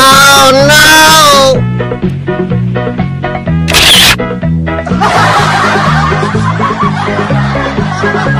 Oh no!